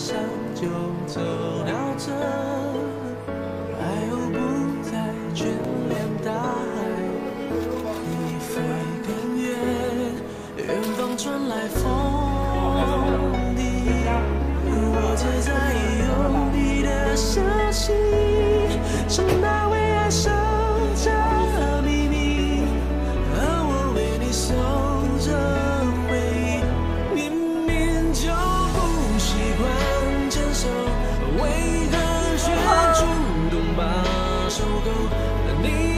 想就走到这。the need